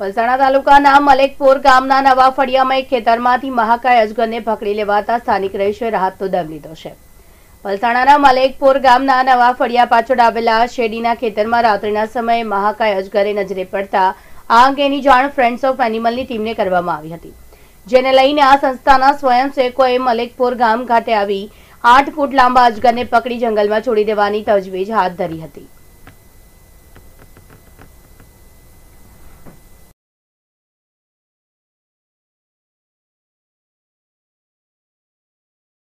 વલસાણા તાલુકાના મલેકપુર ગામના નવા ફળિયામાં ખેતરમાંથી મહાકાય અજગરને પકડી લેવાતા સ્થાનિક રહીશોએ રાહતનો દમ લીધો છે. વલસાણાના મલેકપુર ગામના નવા ફળિયા પાછળ આવેલા શેરડીના ખેતરમાં રાત્રિના સમયે મહાકાય અજગરે નજરે પડતા આ અંગેની જાણ ફ્રેન્ડ્સ ઓફ એનિમલની ટીમને કરવામાં આવી હતી. જેને લઈને આ સંસ્થાના સ્વયંસેવકોએ મલેકપુર ગામ ખાતે આવી આઠ ફૂટ લાંબા અજગરને પકડી જંગલમાં છોડી દેવાની તજવીજ હાથ ધરી હતી.